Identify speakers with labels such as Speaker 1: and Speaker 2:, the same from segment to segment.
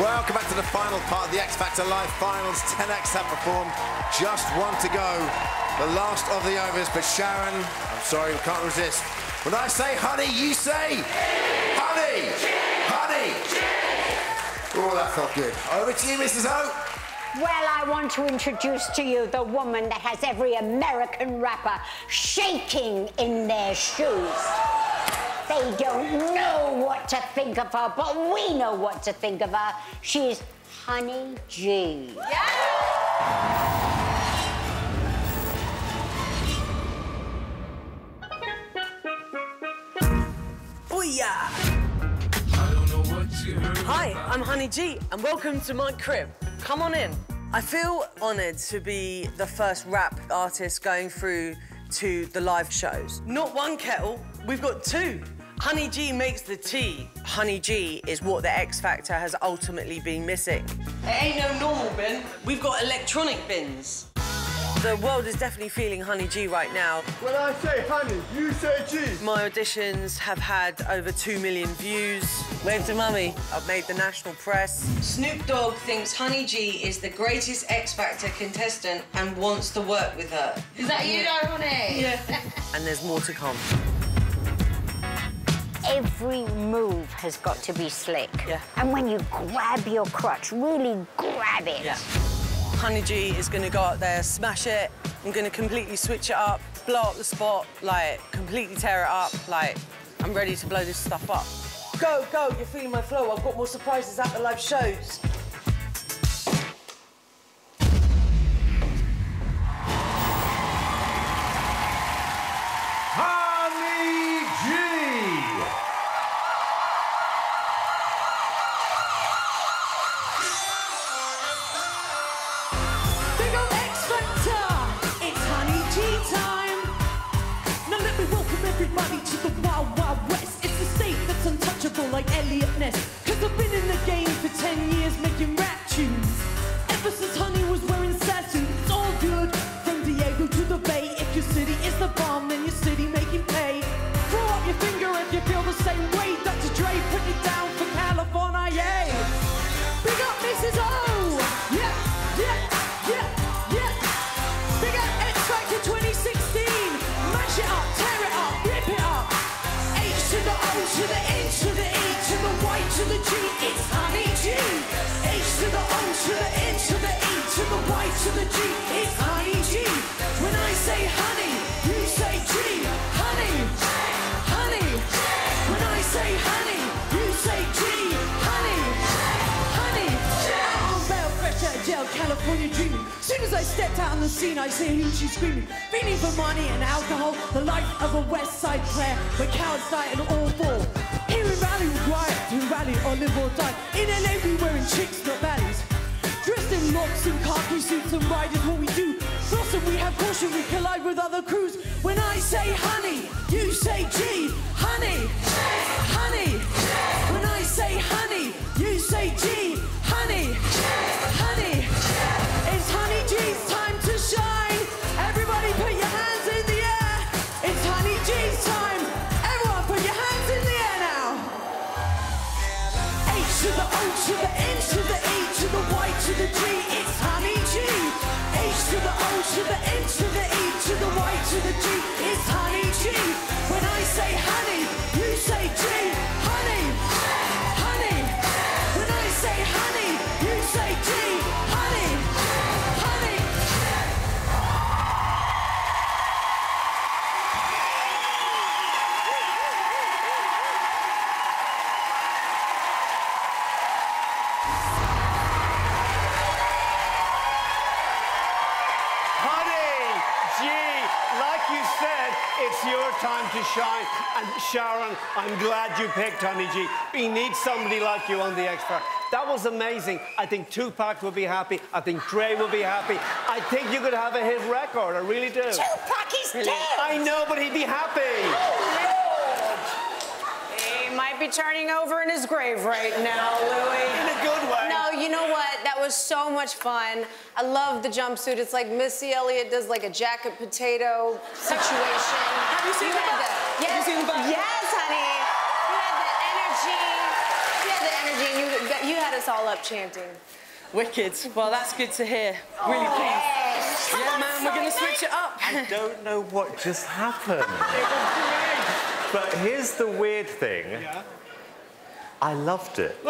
Speaker 1: Welcome back to the final part of the X Factor Live Finals. 10X have performed. Just one to go. The last of the overs. But Sharon, I'm sorry, we can't resist. When I say honey, you say honey, honey. Oh, that felt good. Over to you, Mrs. O.
Speaker 2: Well, I want to introduce to you the woman that has every American rapper shaking in their shoes. They don't know what to think of her, but we know what to think of her. She's Honey G.
Speaker 3: Booyah! Hi, I'm Honey G, and welcome to my crib. Come on in. I feel honoured to be the first rap artist going through to the live shows. Not one kettle, we've got two. Honey G makes the tea. Honey G is what the X Factor has ultimately been missing. It ain't no normal bin, we've got electronic bins. The world is definitely feeling Honey G right now.
Speaker 4: When I say honey, you say G.
Speaker 3: My auditions have had over 2 million views. Wave to mummy. I've made the national press. Snoop Dogg thinks Honey G is the greatest X Factor contestant and wants to work with her.
Speaker 5: Is that you, though, honey?
Speaker 3: Yeah. and there's more to come.
Speaker 2: Every move has got to be slick.
Speaker 3: Yeah.
Speaker 2: And when you grab your crutch, really grab it.
Speaker 3: Yeah. Honey G is gonna go out there, smash it. I'm gonna completely switch it up, blow up the spot, like completely tear it up. Like I'm ready to blow this stuff up. Go, go! You're feeling my flow. I've got more surprises at the live shows.
Speaker 6: The Wild Wild West. It's a state that's untouchable like Eliot Ness. Cause I've been in to the N to the E to the Y to the G. It's Honey G. H to the O to the N to the E to the Y to the G. It's Honey G. When I say honey, you say G. scene, I see who she's screaming. Feeling for money and alcohol, the life of a West Side player, where cowards die and all fall. Here in Valley, we riot to rally or live or die. In LA, we wearing chicks, not valleys. Dressed in locks and khaki suits and ride is what we do. Flossing, we have caution, we collide with other crews. When I say honey, the G. It's Honey G. H to the O to the N to the E to the Y to the G. It's Honey G. When I say honey, you say G.
Speaker 4: your time to shine. And Sharon, I'm glad you picked Honey G. We need somebody like you on the X Factor. That was amazing. I think Tupac will be happy. I think Dre will be happy. I think you could have a hit record. I really do.
Speaker 2: Tupac is dead.
Speaker 4: I know, but he'd be happy.
Speaker 5: He might be turning over in his grave right now, Louis.
Speaker 4: In a good way.
Speaker 5: No, you know what? That was so much fun. I love the jumpsuit. It's like Missy Elliott does like a jacket potato situation.
Speaker 3: Have you seen the
Speaker 5: had
Speaker 3: back?
Speaker 5: the-
Speaker 3: Have you
Speaker 5: Yes,
Speaker 3: seen the back?
Speaker 5: yes, honey. You had the energy. You had the energy, and you You, had us all up chanting.
Speaker 6: Wicked. Well, that's good to hear. Really pleased.
Speaker 2: Yes.
Speaker 6: Yeah, man, we're going to switch it up.
Speaker 7: I don't know what just happened. But here's the weird thing. Yeah. I loved it.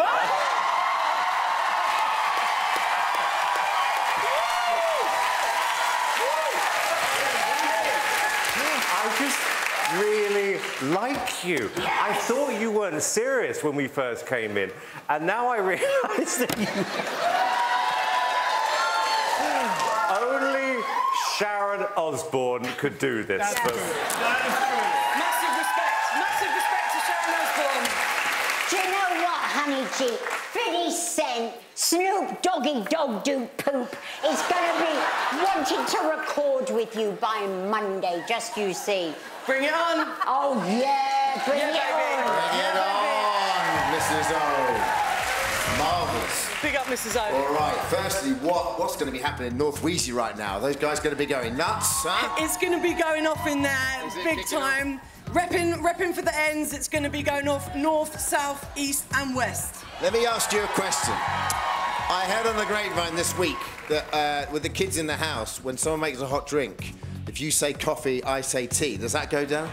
Speaker 7: I just really like you. I thought you weren't serious when we first came in, and now I realise that you. Only Sharon Osbourne could do this. for me.
Speaker 6: Massive respect. Massive respect to Sharon Osbourne.
Speaker 2: Do you know what, Honey G? 50 Cent, Snoop Doggy Dogg Do Poop is gonna be wanting to record with you by Monday, just you see.
Speaker 6: Bring it on.
Speaker 2: Oh, yeah, bring
Speaker 6: Yeah,
Speaker 2: it
Speaker 6: baby.
Speaker 2: on.
Speaker 1: Bring it on, Mrs. O. Marvellous.
Speaker 6: Big up, Mrs. O.
Speaker 1: All right, firstly, what, what's going to be happening in North Wheezy right now? Those guys going to be going nuts, huh?
Speaker 6: It's going to be going off in there, big
Speaker 1: kicking
Speaker 6: time. Repping, repping for the ends. It's going to be going off north, south, east, and west.
Speaker 1: Let me ask you a question. I heard on the grapevine this week that uh, with the kids in the house, when someone makes a hot drink, if you say coffee, I say tea. Does that go down?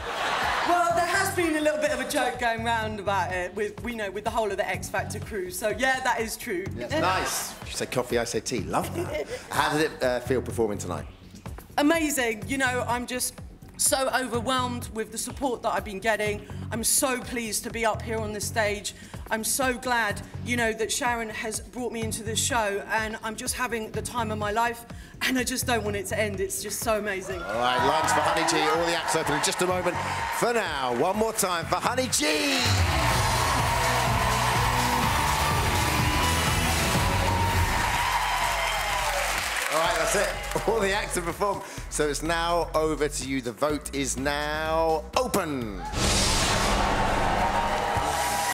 Speaker 6: Well, there has been a little bit of a joke going round about it with, we know, with the whole of the X Factor crew. So yeah, that is true.
Speaker 1: Nice. If you say coffee, I say tea. Love that. How did it uh, feel performing tonight?
Speaker 6: Amazing. You know, I'm just so overwhelmed with the support that I've been getting. I'm so pleased to be up here on the stage. I'm so glad, you know, that Sharon has brought me into this show and I'm just having the time of my life and I just don't want it to end. It's just so amazing.
Speaker 1: All right, lines for Honey G. All the acts open in just a moment. For now, one more time for Honey G. that's it. All the acts have performed. So it's now over to you. The vote is now open.